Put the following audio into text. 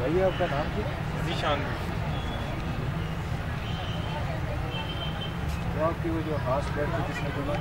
भैया आपका नाम क्या? निशान। तो आपकी वो जो हाथ बैठ के किसने बोला